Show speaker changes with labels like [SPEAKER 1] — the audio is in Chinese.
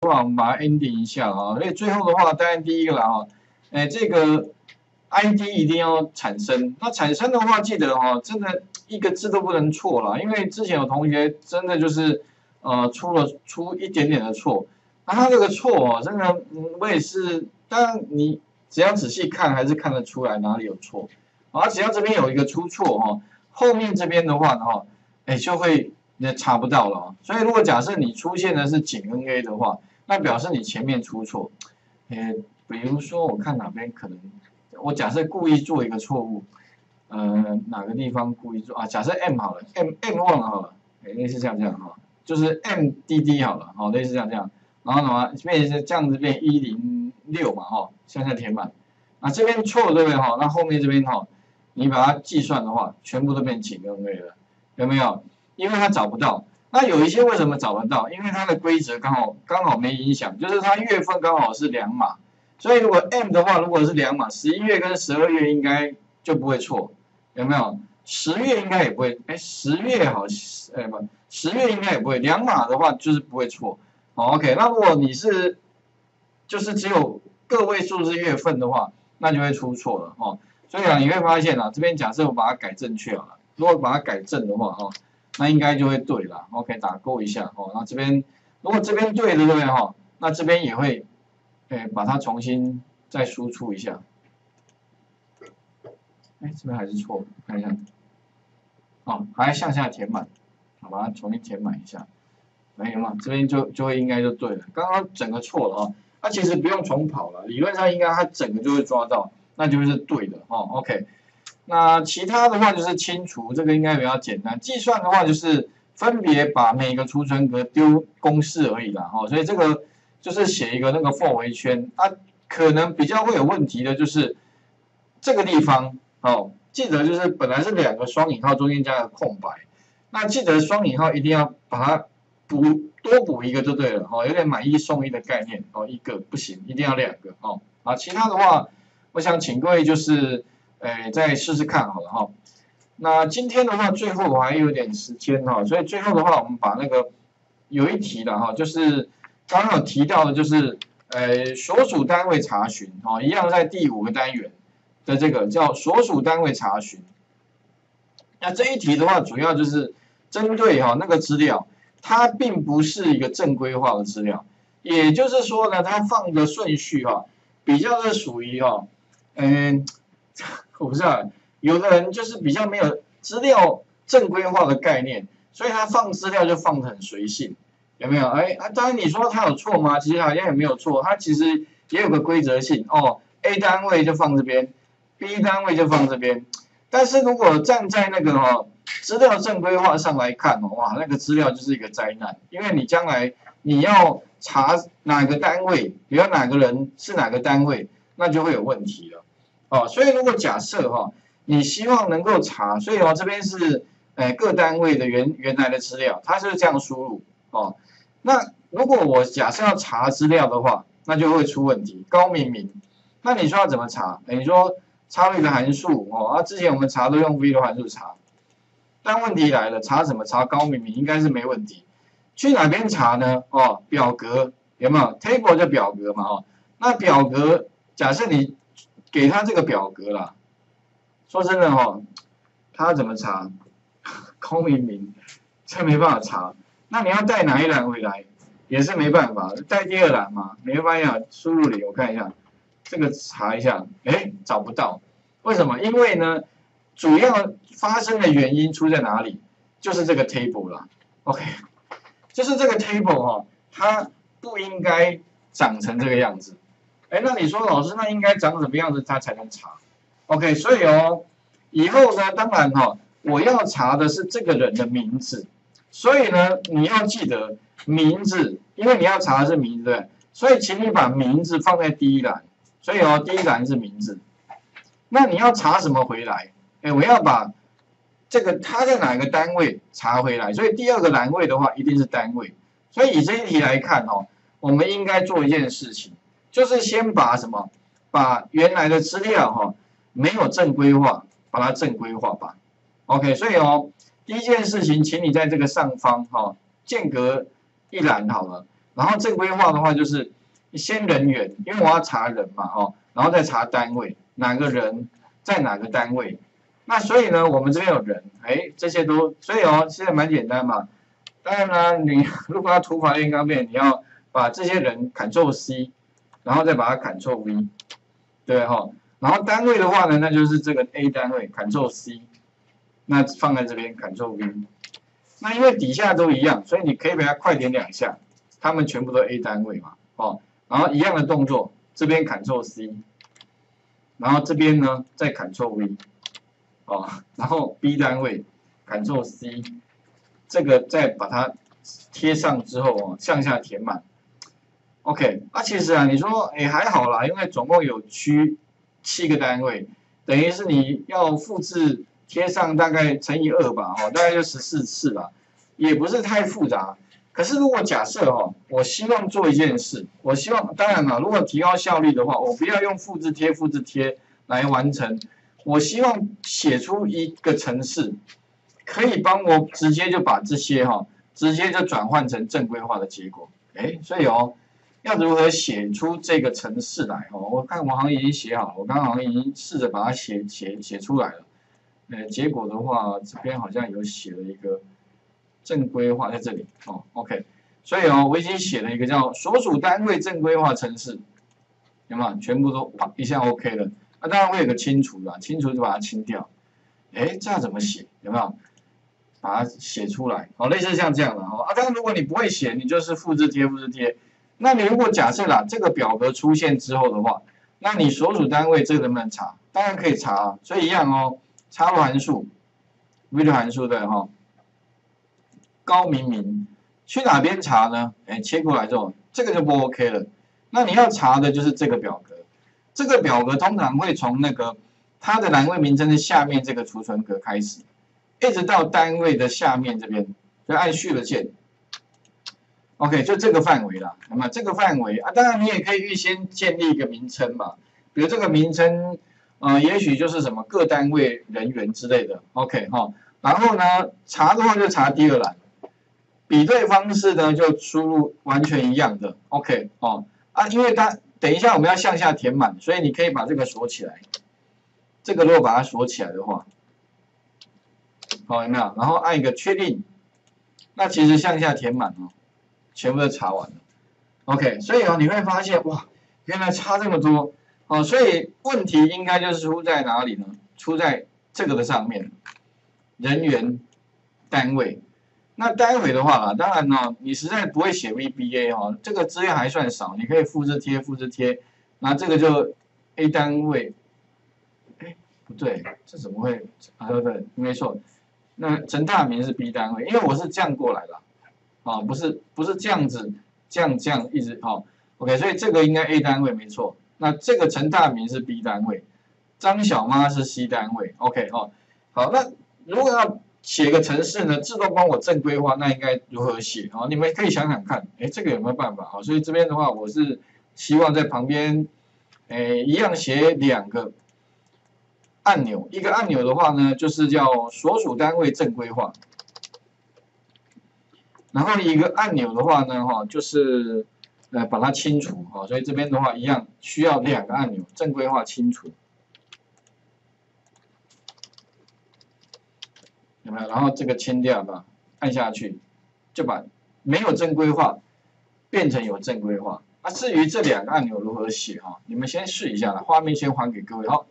[SPEAKER 1] 话，我们把它 ending 一下啊。所以最后的话，当然第一个了哈，哎，这个 ID 一定要产生。那产生的话，记得哈，真的一个字都不能错了，因为之前有同学真的就是呃出了出一点点的错，那他这个错哦，真的，我也是，当你只要仔细看，还是看得出来哪里有错。啊，只要这边有一个出错哈，后面这边的话呢哈，哎就会那查不到了。所以如果假设你出现的是井 NA 的话，那表示你前面出错。呃，比如说我看哪边可能，我假设故意做一个错误，呃，哪个地方故意做啊？假设 M 好了，M M 忘了好了，哎，类似这样这样哈，就是 M D D 好了，好，类似这样这样，然后的话变成这样子变一零六嘛哈，向下填满。啊，这边错对不对哈？那后面这边哈。你把它计算的话，全部都变井 NA 了，有没有？因为它找不到。那有一些为什么找得到？因为它的规则刚好刚好没影响，就是它月份刚好是两码。所以如果 M 的话，如果是两码，十一月跟十二月应该就不会错，有没有？十月应该也不会，哎，十月好，哎不，十月应该也不会，两码的话就是不会错。好，OK。那如果你是就是只有个位数字月份的话，那就会出错了，哦。所以啊，你会发现啊，这边假设我把它改正确了，如果把它改正的话，哈，那应该就会对了。OK，打勾一下，哦，那这边如果这边对的，对不对，哈？那这边也会，哎，把它重新再输出一下。哎，这边还是错，看一下，哦，还向下填满，好，把它重新填满一下，没有嘛？这边就就会应该就对了。刚刚整个错了啊，它其实不用重跑了，理论上应该它整个就会抓到。那就是对的哦，OK。那其他的话就是清除，这个应该比较简单。计算的话就是分别把每个储存格丢公式而已啦，哦，所以这个就是写一个那个 for 回圈。啊，可能比较会有问题的就是这个地方哦，记得就是本来是两个双引号中间加个空白，那记得双引号一定要把它补多补一个就对了，哦，有点买一送一的概念，哦，一个不行，一定要两个，哦，啊，其他的话。我想请各位就是，哎，再试试看好了哈。那今天的话，最后我还有点时间哈，所以最后的话，我们把那个有一题的哈，就是刚刚提到的，就是呃，所属单位查询哈，一样在第五个单元的这个叫所属单位查询。那这一题的话，主要就是针对哈那个资料，它并不是一个正规化的资料，也就是说呢，它放的顺序哈，比较是属于哈。嗯，我不知道，有的人就是比较没有资料正规化的概念，所以他放资料就放的很随性，有没有？哎，啊，当然你说他有错吗？其实好像也没有错，他其实也有个规则性哦。A 单位就放这边，B 单位就放这边。但是如果站在那个哈资料正规化上来看的话，那个资料就是一个灾难，因为你将来你要查哪个单位，比如哪个人是哪个单位，那就会有问题了。哦，所以如果假设哈，你希望能够查，所以哦这边是呃各单位的原原来的资料，它是这样输入哦。那如果我假设要查资料的话，那就会出问题。高明明，那你说要怎么查？你说插入一个函数哦，啊之前我们查都用 v 的函数查，但问题来了，查什么查高明明应该是没问题。去哪边查呢？哦，表格有没有？table 就表格嘛哦，那表格假设你。给他这个表格啦，说真的哈，他怎么查？空明明，这没办法查。那你要带哪一栏回来，也是没办法。带第二栏嘛，你会发现啊，输入里我看一下，这个查一下，哎，找不到。为什么？因为呢，主要发生的原因出在哪里？就是这个 table 啦。OK，就是这个 table 哈，它不应该长成这个样子。哎，那你说老师，那应该长什么样子他才能查？OK，所以哦，以后呢，当然哈，我要查的是这个人的名字，所以呢，你要记得名字，因为你要查的是名字，对所以请你把名字放在第一栏，所以哦，第一栏是名字。那你要查什么回来？哎，我要把这个他在哪个单位查回来，所以第二个栏位的话一定是单位。所以以这一题来看哦，我们应该做一件事情。就是先把什么，把原来的资料哈没有正规化，把它正规化吧。OK，所以哦，第一件事情，请你在这个上方哈间隔一栏好了，然后正规化的话就是先人员，因为我要查人嘛，哦，然后再查单位，哪个人在哪个单位。那所以呢，我们这边有人，哎，这些都，所以哦，现在蛮简单嘛。当然啦，你如果要图法炼钢片，你要把这些人 Ctrl C，然后再把它 Ctrl V，对哈。然后单位的话呢，那就是这个 A 单位 Ctrl C，那放在这边 Ctrl V。那因为底下都一样，所以你可以把它快点两下，他们全部都 A 单位嘛，哦。然后一样的动作，这边 Ctrl C，然后这边呢再 Ctrl V。哦，然后 B 单位，Ctrl C，这个再把它贴上之后哦，向下填满。OK，啊，其实啊，你说哎还好啦，因为总共有区七个单位，等于是你要复制贴上大概乘以二吧，哦，大概就十四次吧，也不是太复杂。可是如果假设哦，我希望做一件事，我希望当然了，如果提高效率的话，我不要用复制贴、复制贴来完成。我希望写出一个程式，可以帮我直接就把这些哈，直接就转换成正规化的结果。哎，所以哦，要如何写出这个程式来？哦，我看我好像已经写好了，我刚刚好像已经试着把它写写写出来了。呃，结果的话，这边好像有写了一个正规化在这里。哦，OK，所以哦，我已经写了一个叫所属单位正规化程式，有没有？全部都一下 OK 了。那当然会有个清除的，清除就把它清掉。哎，这样怎么写？有没有？把它写出来。哦，类似像这样的哦。啊，当然如果你不会写，你就是复制贴，复制贴。那你如果假设啦，这个表格出现之后的话，那你所属单位这个能不能查？当然可以查啊。所以一样哦，插入函数，void 函数的哈。高明明去哪边查呢？哎，切过来之后，这个就不 OK 了。那你要查的就是这个表格。这个表格通常会从那个它的栏位名称的下面这个储存格开始，一直到单位的下面这边，就按序的键。OK，就这个范围了。那么这个范围啊，当然你也可以预先建立一个名称嘛，比如这个名称，呃，也许就是什么各单位人员之类的。OK 哈，然后呢，查的话就查第二栏，比对方式呢就输入完全一样的。OK 哦啊，因为它。等一下，我们要向下填满，所以你可以把这个锁起来。这个如果把它锁起来的话，好有没有？然后按一个确定，那其实向下填满哦，全部都查完了。OK，所以哦，你会发现哇，原来差这么多哦，所以问题应该就是出在哪里呢？出在这个的上面，人员单位。那待会的话啊，当然呢，你实在不会写 VBA 哈，这个资料还算少，你可以复制贴，复制贴，那这个就 A 单位，哎，不对，这怎么会？啊，对对，没错，那陈大明是 B 单位，因为我是这样过来的，啊，不是不是这样子，这样这样一直哦，OK，所以这个应该 A 单位没错，那这个陈大明是 B 单位，张小妈是 C 单位，OK 哦，好，那如果要。写个程式呢，自动帮我正规化，那应该如何写？啊，你们可以想想看，哎，这个有没有办法？啊，所以这边的话，我是希望在旁边，哎，一样写两个按钮，一个按钮的话呢，就是叫所属单位正规化，然后一个按钮的话呢，哈，就是呃把它清除，好，所以这边的话一样需要两个按钮，正规化清除。有没有？然后这个清掉吧，按下去，就把没有正规化变成有正规化。那至于这两个按钮如何写哈，你们先试一下啦，画面先还给各位哈。